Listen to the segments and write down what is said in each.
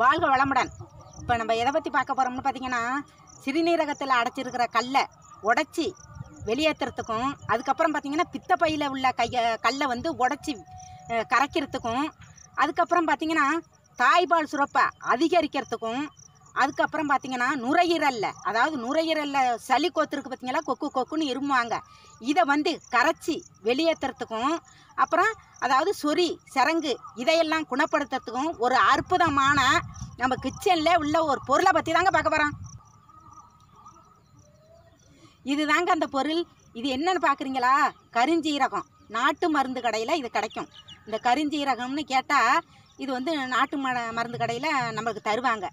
வாழ்க வளமுடன். இப்போ நம்ம எதை பற்றி பார்க்க போகிறோம்னு பார்த்தீங்கன்னா சிறுநீரகத்தில் அடைச்சிருக்கிற கல்லை உடச்சி வெளியேற்றுறதுக்கும் அதுக்கப்புறம் பார்த்தீங்கன்னா பித்தப்பையில் உள்ள கைய கல்லை வந்து உடச்சி கரைக்கிறதுக்கும் அதுக்கப்புறம் பார்த்தீங்கன்னா தாய்பால் சுரப்பை அதிகரிக்கிறதுக்கும் அதுக்கப்புறம் பார்த்தீங்கன்னா நுரையீரலில் அதாவது நுரையீரலில் சளி கோத்துருக்கு பார்த்தீங்களா கொக்கு கொக்குன்னு இருமுவாங்க. இதை வந்து கரைச்சி வெளியேற்றுறதுக்கும் அப்புறம் அதாவது சொறி சரங்கு இதையெல்லாம் குணப்படுத்துறதுக்கும் ஒரு அற்புதமான நம்ம கிச்சனில் உள்ள ஒரு பொருளை பற்றி தாங்க பார்க்க போகிறோம் இதுதாங்க அந்த பொருள். இது என்னன்னு பார்க்குறீங்களா கருஞ்சீரகம். நாட்டு மருந்து கடையில் இது கிடைக்கும். இந்த கருஞ்சீரகம்னு கேட்டால் இது வந்து நாட்டு ம மருந்து கடையில் நம்மளுக்கு தருவாங்க.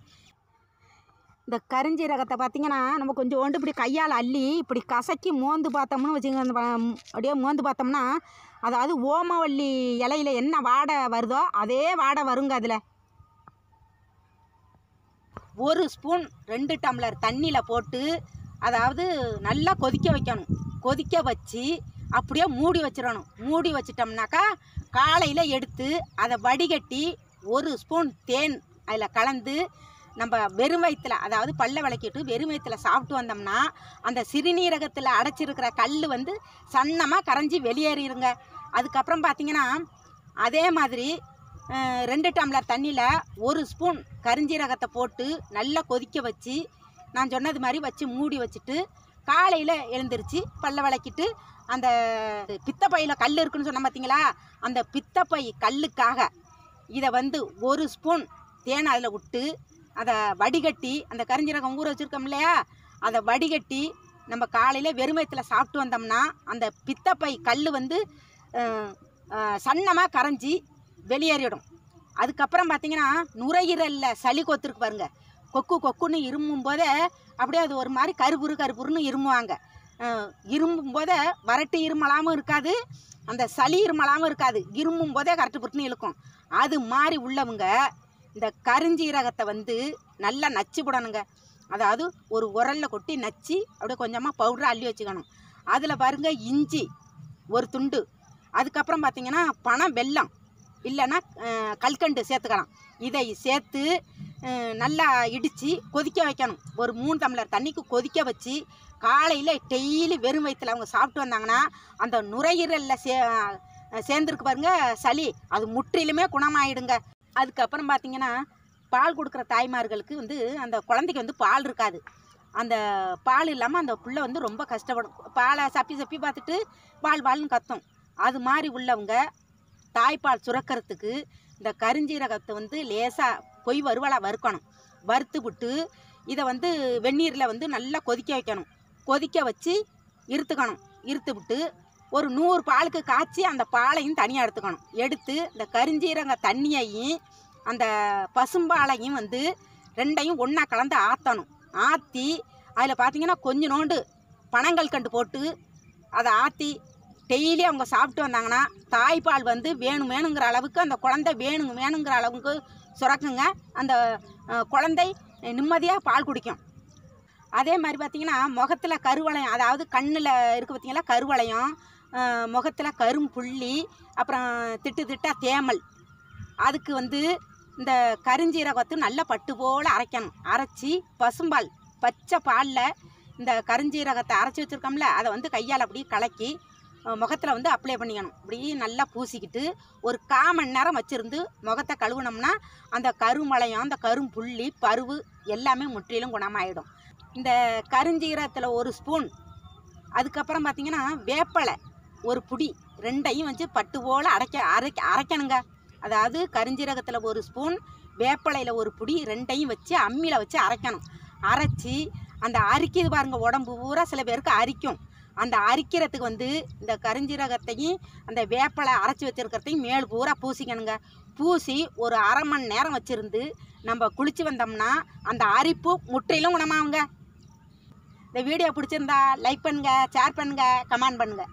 இந்த கருஞ்சீரகத்தை பார்த்தீங்கன்னா நம்ம கொஞ்சோண்டு இப்படி கையால் அள்ளி இப்படி கசக்கி மோந்து பார்த்தோம்னு வச்சுக்கோங்க அந்த அப்படியே மோந்து பார்த்தோம்னா அதாவது ஓமவல்லி இலையில என்ன வாடை வருதோ அதே வாடை வருங்க அதில். ஒரு ஸ்பூன் ரெண்டு டம்ளர் தண்ணியில் போட்டு அதாவது நல்லா கொதிக்க வைக்கணும். கொதிக்க வச்சு அப்படியே மூடி வச்சிடணும். மூடி வச்சிட்டோம்னாக்கா காலையில் எடுத்து அதை வடிகட்டி ஒரு ஸ்பூன் தேன் அதில் கலந்து நம்ம வெறும் வயிற்றுல அதாவது பல்ல விளக்கிட்டு வெறும் வயிற்றுல சாப்பிட்டு வந்தோம்னா அந்த சிறுநீரகத்தில் அடைச்சிருக்கிற கல் வந்து சன்னமாக கரைஞ்சி வெளியேறிடுங்க அதுக்கப்புறம் பார்த்தீங்கன்னா அதே மாதிரி ரெண்டு டம்ளர் தண்ணியில் ஒரு ஸ்பூன் கரிஞ்சீரகத்தை போட்டு நல்லா கொதிக்க வச்சு நான் சொன்னது மாதிரி வச்சு மூடி வச்சுட்டு காலையில் எழுந்திருச்சு பல்ல விளக்கிட்டு அந்த பித்தப்பையில் கல் இருக்குன்னு சொன்ன பார்த்தீங்களா அந்த பித்தப்பை கல்லுக்காக இதை வந்து ஒரு ஸ்பூன் தேன் அதில் விட்டு அதை வடிகட்டி அந்த கரிஞ்சீரகம் ஊற வச்சுருக்கோம் இல்லையா? அதை வடிகட்டி நம்ம காலையில் வெறுமயத்தில் சாப்பிட்டு வந்தோம்னா அந்த பித்தப்பை கல் வந்து சன்னமாக கரைஞ்சி வெளியேறிடும். அதுக்கப்புறம் பார்த்தீங்கன்னா நுரையீரலில் சளி கொத்துருக்கு பாருங்க. கொக்கு கொக்குன்னு இருமும் போதே அப்படியே அது ஒரு மாதிரி கருப்புரு கருப்புருன்னு இருமுவாங்க. இரும்பும் போதே வறட்டு இருமலாமல் இருக்காது அந்த சளி இருமலாமல் இருக்காது. இரும்பும் போதே கரெக்டு புட்டுன்னு இழுக்கும். அது மாதிரி உள்ளவங்க இந்த கருஞ்சீரகத்தை வந்து நல்லா நச்சு போடணுங்க. அதாவது ஒரு உரல்ல கொட்டி நச்சு அப்படியே கொஞ்சமாக பவுடரை அள்ளி வச்சுக்கணும். அதில் பாருங்க இஞ்சி ஒரு துண்டு. அதுக்கப்புறம் பார்த்தீங்கன்னா பணம் வெல்லம். இல்லைன்னா கல்கண்டு சேர்த்துக்கலாம். இதை சேர்த்து நல்லா இடித்து கொதிக்க வைக்கணும். ஒரு மூணு டம்ளர் தண்ணிக்கு கொதிக்க வச்சு காலையில் டெய்லி வெறும் வயிற்றுல அவங்க சாப்பிட்டு வந்தாங்கன்னா அந்த நுரையீரலில் சே சேர்ந்துருக்கு பாருங்க சளி. அது முற்றிலுமே குணமாயிடுங்க. அதுக்கப்புறம் பார்த்தீங்கன்னா பால் கொடுக்குற தாய்மார்களுக்கு வந்து அந்த குழந்தைக்கு வந்து பால் இருக்காது. அந்த பால் இல்லாமல் அந்த பிள்ளை வந்து ரொம்ப கஷ்டப்படும். பாலை சப்பி சப்பி பார்த்துட்டு பால் பால்னு கத்தும். அது மாதிரி உள்ளவங்க தாய்ப்பால் சுரக்கிறதுக்கு இந்த கருஞ்சீரகத்தை வந்து லேசாக பொய் வறுவலாக வறுக்கணும். வறுத்து விட்டு இதை வந்து வெந்நீரில் வந்து நல்லா கொதிக்க வைக்கணும். கொதிக்க வச்சு இருத்துக்கணும். இருத்து விட்டு ஒரு நூறு பாலுக்கு காய்ச்சி அந்த பாலையும் தனியாக எடுத்துக்கணும். எடுத்து இந்த கரிஞ்சீரக தண்ணியையும் அந்த பசும்பாலையும் வந்து ரெண்டையும் ஒன்றா கலந்து ஆற்றணும் ஆற்றி அதில் பார்த்தீங்கன்னா கொஞ்சோண்டு பனங்கள் கண்டு போட்டு அதை ஆற்றி டெய்லி அவங்க சாப்பிட்டு வந்தாங்கன்னா தாய்ப்பால் வந்து வேணும் வேணுங்கிற அளவுக்கு அந்த குழந்தை வேணுங்க வேணுங்கிற அளவுக்கு சுரக்குங்க. அந்த குழந்தை நிம்மதியாக பால் குடிக்கும். அதே மாதிரி பார்த்தீங்கன்னா முகத்தில் கருவளையம் அதாவது கண்ணில் இருக்குது பார்த்தீங்களா? கருவளையம் முகத்தில் கரும்புள்ளி அப்புறம் திட்டு திட்டா தேமல். அதுக்கு வந்து இந்த கருஞ்சீரகத்தை நல்லா பட்டு போல் அரைக்கணும். அரைச்சி பசும்பால் பச்சை பாலில் இந்த கருஞ்சீரகத்தை அரைச்சி வச்சுருக்கோம்ல அதை வந்து கையால் அப்படியே கலக்கி முகத்தில் வந்து அப்ளை பண்ணிக்கணும். இப்படி நல்லா பூசிக்கிட்டு ஒரு கால் மணி நேரம் வச்சுருந்து முகத்தை கழுவுனோம்னா அந்த கருமலையம் அந்த கரும்புள்ளி பருவு எல்லாமே முற்றிலும் குணமாயிடும். இந்த கருஞ்சீரத்தில் ஒரு ஸ்பூன் அதுக்கப்புறம் பார்த்தீங்கன்னா வேப்பலை ஒரு புடி ரெண்டையும் வச்சு பட்டு போல் அரைக்க அரைக்க அரைக்கணுங்க. அதாவது கருஞ்சீரகத்தில் ஒரு ஸ்பூன் வேப்பலையில் ஒரு புடி ரெண்டையும் வச்சு அம்மியில் வச்சு அரைக்கணும். அரைச்சி அந்த அரிக்கிது பாருங்கள் உடம்பு பூரா சில பேருக்கு அரிக்கும். அந்த அரிக்கிறதுக்கு வந்து இந்த கருஞ்சீரகத்தையும் அந்த வேப்பலை அரைச்சி வச்சிருக்கிறதையும் மேல் பூரா பூசிக்கணுங்க. பூசி ஒரு அரை மணி நேரம் வச்சுருந்து நம்ம குளித்து வந்தோம்னா அந்த அரிப்பு முற்றிலும் குணமாகுங்க. இந்த வீடியோ பிடிச்சிருந்தா லைக் பண்ணுங்கள் ஷேர் பண்ணுங்கள் கமெண்ட் பண்ணுங்கள்